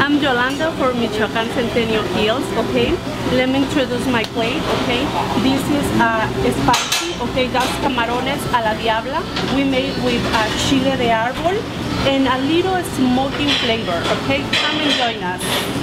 I'm Yolanda for Michoacan Centennial Hills, okay? Let me introduce my plate, okay? This is uh, spicy, okay? That's camarones a la diabla. We made with uh, chile de árbol and a little smoking flavor, okay? Come and join us.